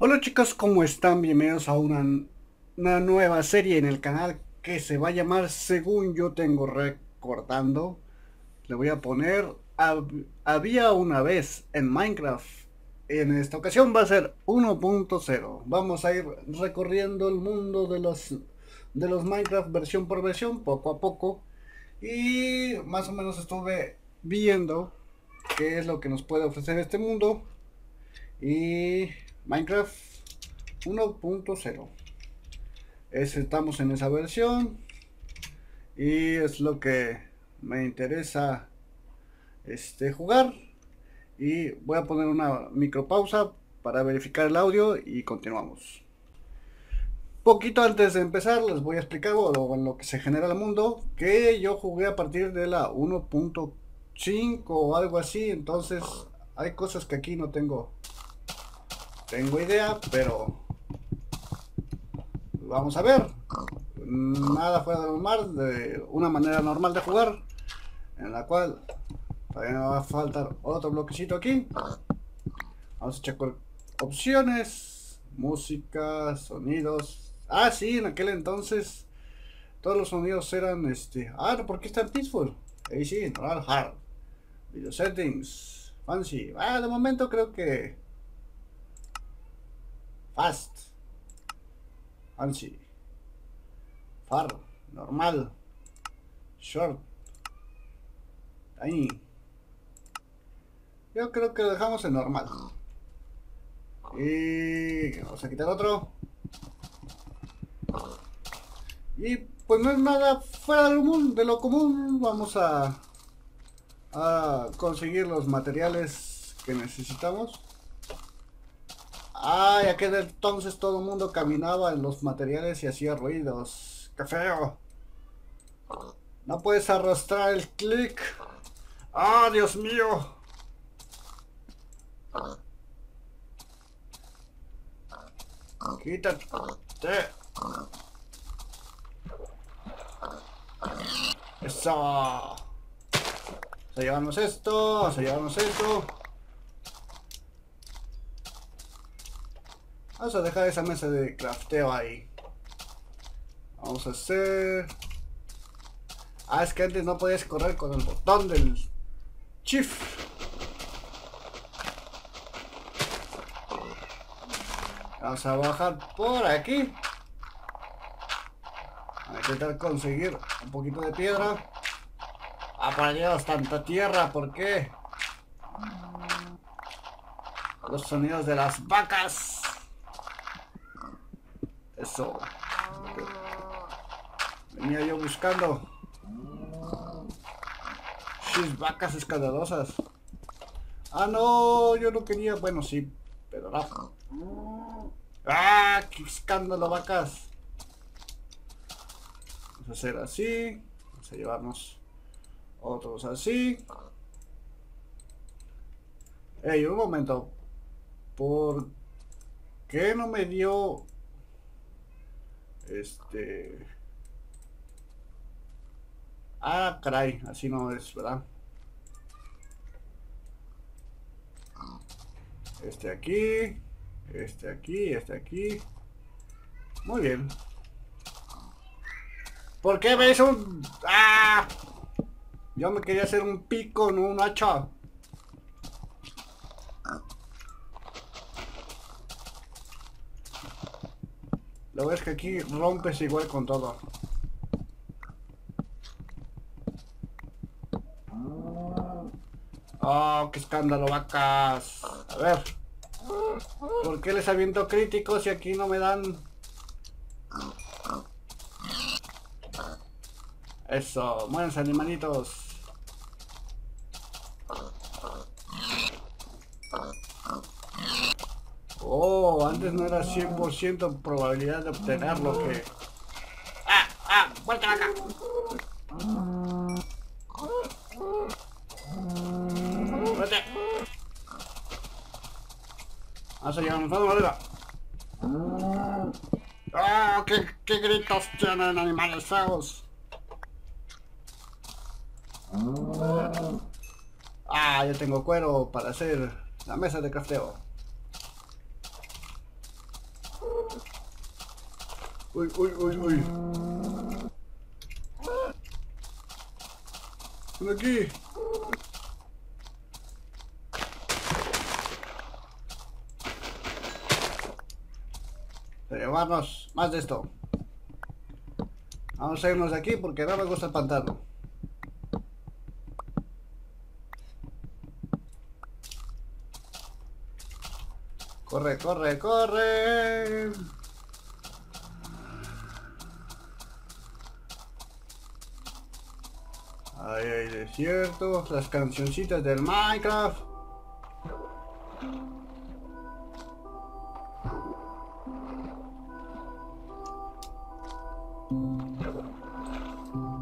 Hola chicos, ¿cómo están? Bienvenidos a una, una nueva serie en el canal que se va a llamar Según yo tengo recordando. Le voy a poner Había una vez en Minecraft. En esta ocasión va a ser 1.0. Vamos a ir recorriendo el mundo de los, de los Minecraft versión por versión, poco a poco. Y más o menos estuve viendo qué es lo que nos puede ofrecer este mundo. Y Minecraft 1.0. Estamos en esa versión. Y es lo que me interesa este, jugar. Y voy a poner una micropausa para verificar el audio y continuamos. Poquito antes de empezar les voy a explicar lo que se genera el mundo. Que yo jugué a partir de la 1.5 o algo así. Entonces hay cosas que aquí no tengo tengo idea, pero vamos a ver. Nada fuera de normal, de una manera normal de jugar, en la cual todavía va a faltar otro bloquecito aquí. Vamos a checar opciones, música, sonidos. Ah, sí, en aquel entonces todos los sonidos eran este. Ah, ¿por qué está peaceful? Ahí sí, normal, hard. Video settings, fancy. Ah, de momento creo que Fast. Fancy. Far. Normal. Short. Ahí. Yo creo que lo dejamos en normal. Y vamos a quitar otro. Y pues no es nada fuera del mundo, de lo común. Vamos a conseguir los materiales que necesitamos. Ay, aquel entonces todo el mundo caminaba en los materiales y hacía ruidos. ¡Qué feo! No puedes arrastrar el clic. ¡Ah, Dios mío! Quítate. Eso. Vamos a llevarnos esto, vamos a llevarnos esto. Vamos a dejar esa mesa de crafteo ahí. Vamos a hacer... Ah, es que antes no podías correr con el botón del Shift. Vamos a bajar por aquí. A intentar conseguir un poquito de piedra. Ah, para allá tanta tierra, ¿por qué? Los sonidos de las vacas. Venía yo buscando. Sus vacas escandalosas. Ah, no, yo no quería. Bueno, sí, pero no. ¡Ah! ¡Qué escándalo, vacas! Vamos a hacer así. Vamos a llevarnos otros así. Ey, un momento. ¿Por qué no me dio este... Ah, caray, así no es, ¿verdad? Este aquí, este aquí, este aquí. Muy bien. ¿Por qué ves un...? ¡Ah! Yo me quería hacer un pico, no un hacha. Lo ves que aquí rompes igual con todo. Oh, qué escándalo, vacas. A ver. ¿Por qué les aviento críticos y aquí no me dan? Eso, muéranse animalitos. Oh, antes no era 100% probabilidad de obtener lo que... ¡Ah! ¡Ah! ¡Vuelta acá! ¡Vete! Vamos a llegar a arriba. ¡Ah! qué, ¡Qué gritos tienen animales feos! Ah, ya tengo cuero para hacer la mesa de crafteo. Uy, uy, uy, uy. Ven aquí. Llevarnos más de esto. Vamos a irnos de aquí porque no me gusta el pantano. Corre, corre, corre. Ahí hay desierto, las cancioncitas del Minecraft.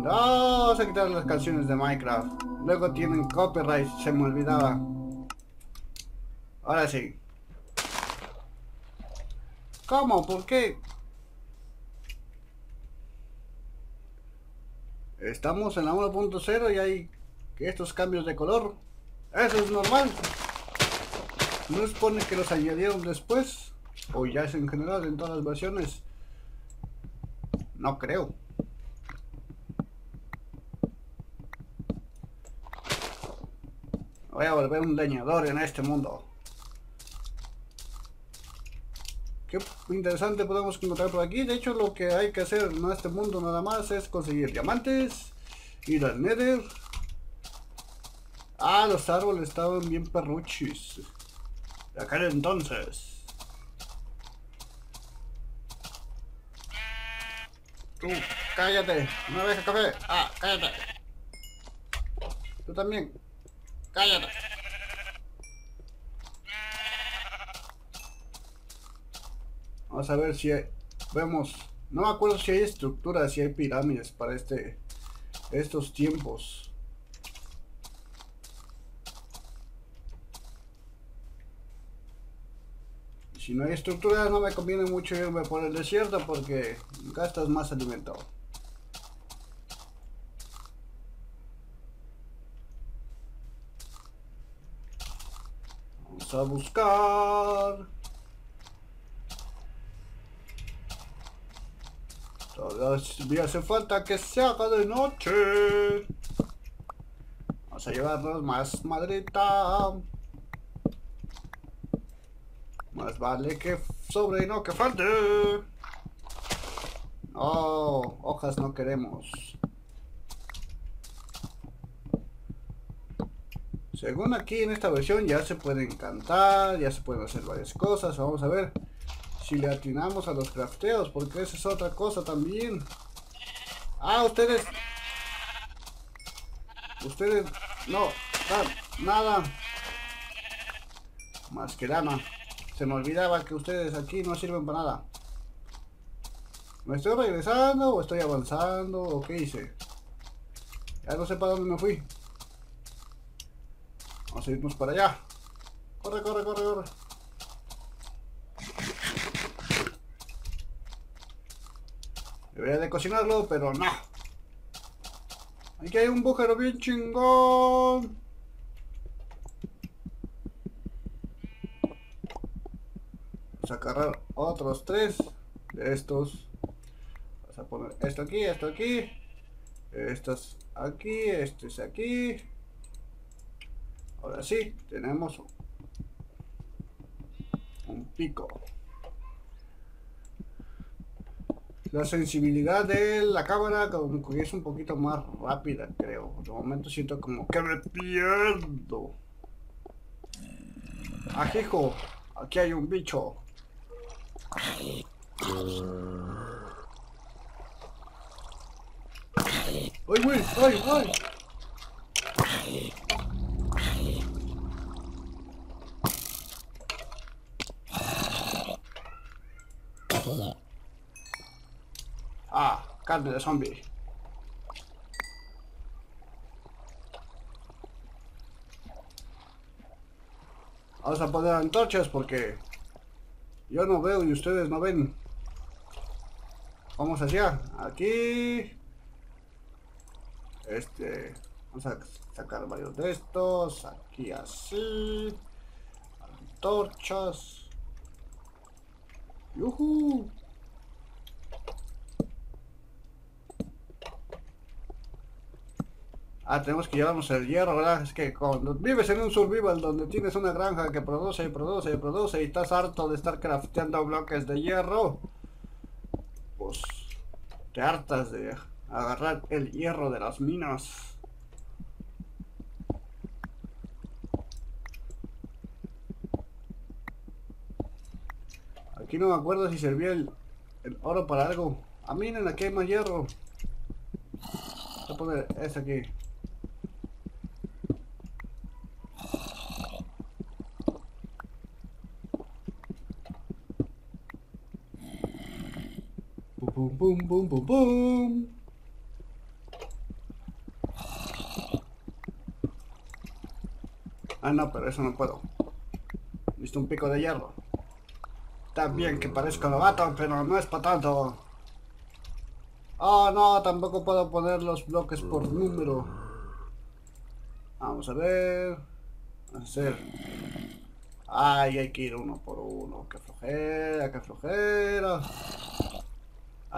Vamos a quitar las canciones de Minecraft. Luego tienen copyright, se me olvidaba. Ahora sí. ¿Cómo? ¿Por qué? Estamos en la 1.0 y hay estos cambios de color. Eso es normal. No supone que los añadieron después. O ya es en general en todas las versiones. No creo. Voy a volver un leñador en este mundo. Qué interesante podemos encontrar por aquí. De hecho, lo que hay que hacer en este mundo nada más es conseguir diamantes, ir al Nether. Ah, los árboles estaban bien perruchis. De acá entonces. Tú, cállate. No dejes café. Ah, cállate. Tú también. Cállate. Vamos a ver si hay, vemos. No me acuerdo si hay estructuras, si hay pirámides para este estos tiempos. Si no hay estructuras no me conviene mucho irme por el desierto porque gastas más alimento. Vamos a buscar. Todavía hace falta que se haga de noche. Vamos a llevarnos más madrita. Más vale que sobre y no que falte. Oh, hojas no queremos. Según aquí en esta versión ya se pueden cantar, ya se pueden hacer varias cosas. Vamos a ver si le atinamos a los crafteos, porque esa es otra cosa también. Ah, ustedes... Ustedes no nada más que lana. Se me olvidaba que ustedes aquí no sirven para nada. ¿Me estoy regresando o estoy avanzando o qué hice? Ya no sé para dónde me fui. Vamos a irnos para allá. Corre, corre, corre, corre. Debería de cocinarlo, pero no. Aquí hay un bujero bien chingón. Vamos a agarrar otros tres de estos. Vamos a poner esto aquí, esto aquí. Estos aquí, este es aquí. Ahora sí, tenemos un pico. La sensibilidad de la cámara como que es un poquito más rápida, creo. De momento siento como que me pierdo. Ajijo, aquí hay un bicho. ¡Ay, güey! ¡Ay, ay! Carne de zombie. Vamos a poner antorchas porque yo no veo y ustedes no ven. Vamos hacia aquí. Este, vamos a sacar varios de estos. Aquí así. Antorchas. ¡Yuhu! Ah, tenemos que llevarnos el hierro, ¿verdad? Es que cuando vives en un survival donde tienes una granja que produce y produce y produce y estás harto de estar crafteando bloques de hierro, pues te hartas de agarrar el hierro de las minas. Aquí no me acuerdo si servía el, oro para algo. Ah, miren, aquí hay más hierro. Voy a poner este aquí. Boom, boom, boom, boom, boom. Ah, no, pero eso no puedo. Visto un pico de hierro. Bien que parezca novato, pero no es para tanto. Oh, no, tampoco puedo poner los bloques por número. Vamos a ver. Hacer. Ay, hay que ir uno por uno. Qué flojera, qué flojera.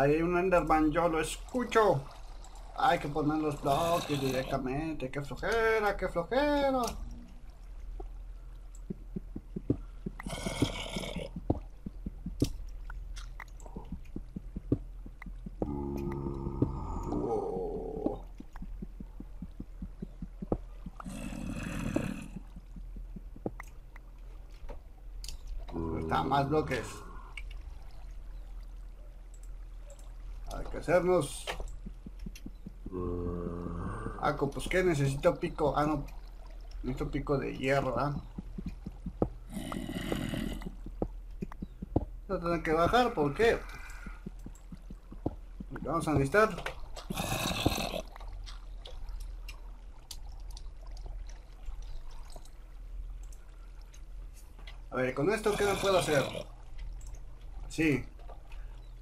Hay un Enderman, yo lo escucho. Hay que poner los bloques directamente. Qué flojera, qué flojera. Más bloques. Hacernos. Ah, pues que necesito pico. Ah, no. Necesito pico de hierro, ¿ah? No que bajar, ¿por qué? Vamos a necesitar. A ver, con esto, ¿qué no puedo hacer? Sí.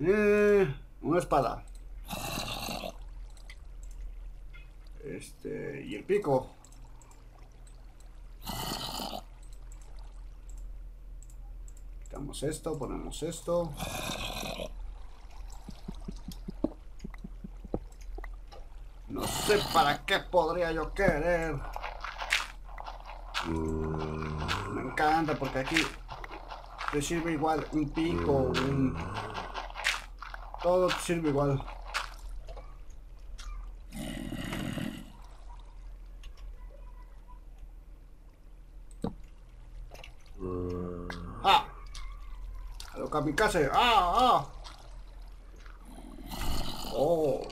Eh, una espada. Este, y el pico. Quitamos esto, ponemos esto. No sé para qué podría yo querer. Me encanta porque aquí te sirve igual un pico, un... Todo te sirve igual. kamikaze. ¡Ah! ¡Ah! ¡Oh!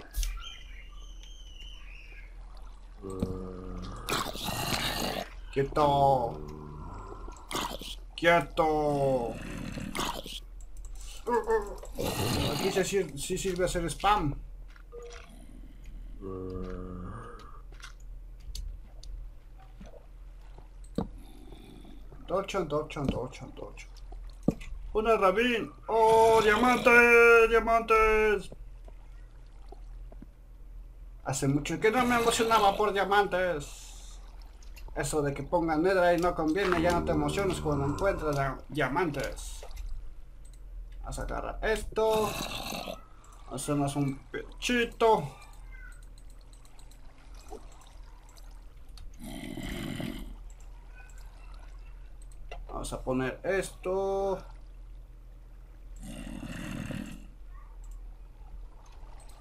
¡Quieto! ¡Quieto! Aquí sirve, sí sirve hacer spam. Antorcha, antorcha, antorcha, antorcha. Una rabín. ¡Oh, diamantes! ¡Diamantes! Hace mucho que no me emocionaba por diamantes. Eso de que pongan nedra y no conviene, ya no te emociones cuando encuentras diamantes. A agarrar esto. Hacemos un pechito. Vamos a poner esto.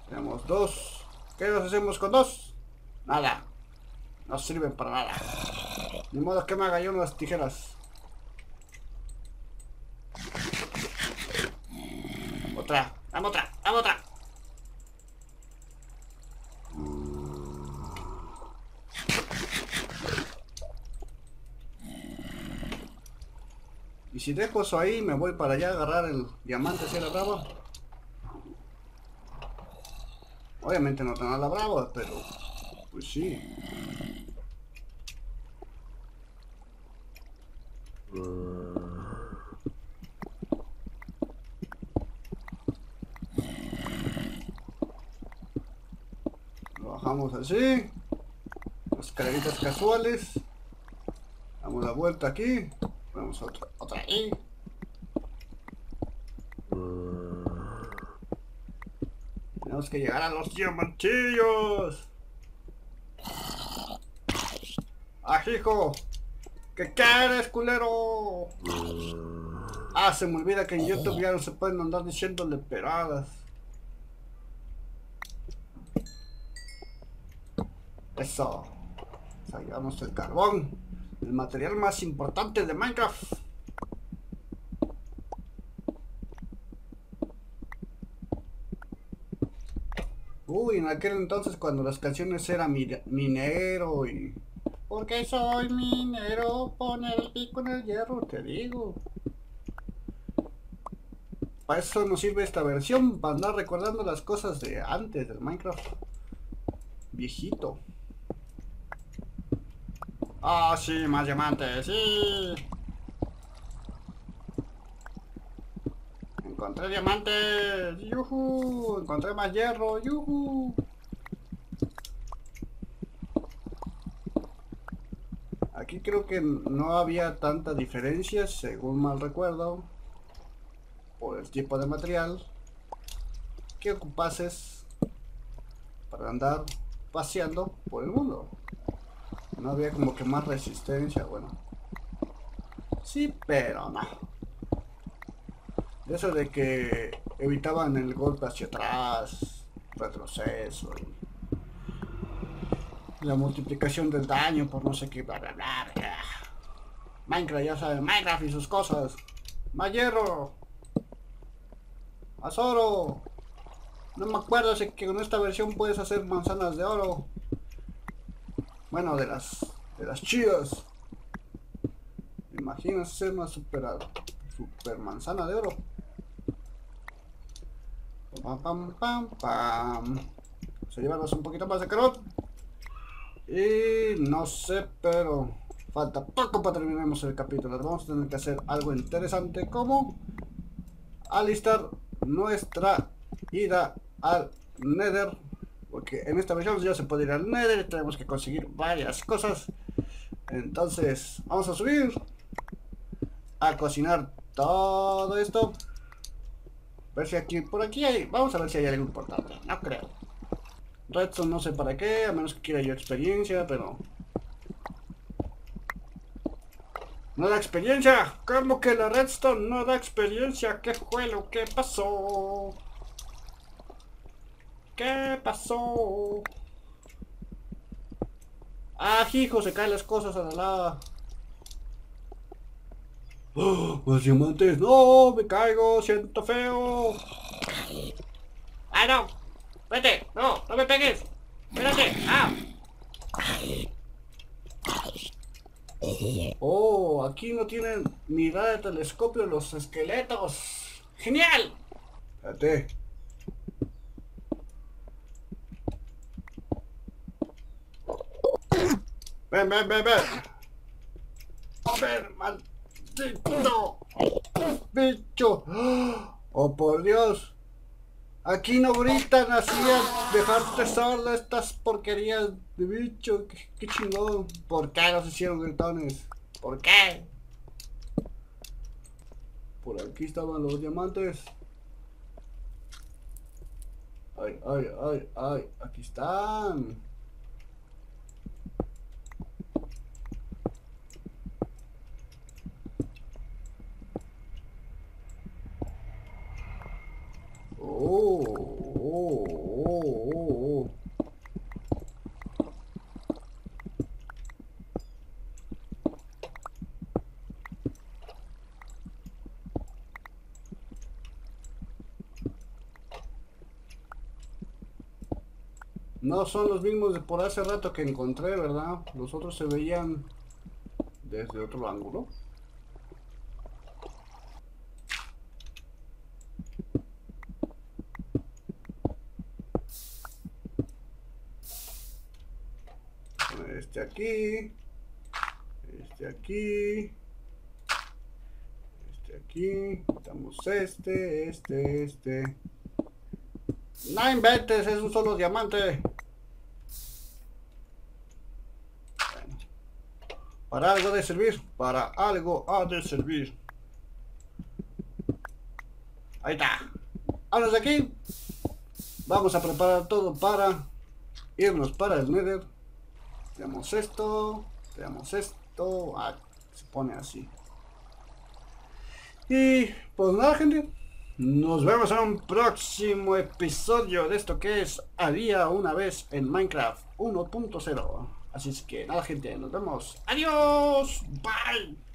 Tenemos dos. ¿Qué nos hacemos con dos? Nada. No sirven para nada. Ni modo que me haga yo unas tijeras. Otra. Dame otra. Dame otra. Y si dejo eso ahí, me voy para allá a agarrar el diamante la brava. Obviamente no tan a la brava, pero... Pues sí. Lo bajamos así. Las carreritas casuales. Damos la vuelta aquí. Otra, otra Tenemos que llegar a los diamantillos. Ajijo. ¿Qué quieres, culero? Ah, se me olvida que en YouTube ya no se pueden andar diciéndole peradas. Eso. Sacamos el carbón. El material más importante de Minecraft. Uy, en aquel entonces cuando las canciones eran minero y... Porque soy minero, pone el pico en el hierro, te digo. Para eso nos sirve esta versión, para andar recordando las cosas de antes del Minecraft. Viejito. Ah, sí, más diamantes, sí. Encontré diamantes, yuhu. Encontré más hierro, yuhu. Aquí creo que no había tanta diferencia, según mal recuerdo por el tipo de material que ocupases para andar paseando por el mundo. No había como que más resistencia, bueno. Sí, pero no. Eso de que evitaban el golpe hacia atrás, retroceso y la multiplicación del daño por no sé qué, bla, bla, bla, Minecraft, ya saben, Minecraft y sus cosas. Más hierro. ¡Azoro! No me acuerdo si que con esta versión puedes hacer manzanas de oro. Bueno, de las de las chidas. ¿Me imaginas hacer una super, super manzana de oro? Pam, pam, pam, pam. Vamos a un poquito más de carot. Y no sé, pero falta poco para terminemos el capítulo. Vamos a tener que hacer algo interesante como alistar nuestra ida al Nether. Porque en esta versión ya se puede ir al Nether tenemos que conseguir varias cosas. Entonces, vamos a subir a cocinar todo esto. Ver si aquí, por aquí hay, vamos a ver si hay algo importante. No creo. Redstone no sé para qué, a menos que quiera yo experiencia, pero No da experiencia. ¿Cómo que la redstone no da experiencia? ¿Qué fue lo que pasó? ¿Qué pasó? Ah, hijo, se caen las cosas a la lava. ¡Oh! ¡Más diamantes! ¡No! ¡Me caigo! ¡Siento feo! ¡Ah, no! ¡Vete! ¡No! ¡No me pegues! ¡Espérate! ¡Ah! Oh, aquí no tienen mirada de telescopio los esqueletos. ¡Genial! Espérate. Ven, ven, ven, ven. Ven, maldito. Bicho. Oh, por Dios. Aquí no gritan así a dejarte sorda estas porquerías de bicho. ¿Qué, chingón. ¿Por qué nos hicieron gritones? ¿Por qué? Por aquí estaban los diamantes. Ay, ay, ay, ay. Aquí están. No son los mismos de por hace rato que encontré, ¿verdad? Los otros se veían desde otro ángulo. este aquí, este aquí, este aquí, quitamos este, este, este. No inventes, es un solo diamante. para algo de servir, para algo ha de servir. Ahí está. Ahora de aquí. Vamos a preparar todo para irnos para el Nether. Tenemos esto. Veamos esto. Ah, se pone así. Y pues nada, gente. Nos vemos en un próximo episodio de esto que es Había una vez en Minecraft 1.0. Así es que nada, gente. Nos vemos. Adiós. Bye.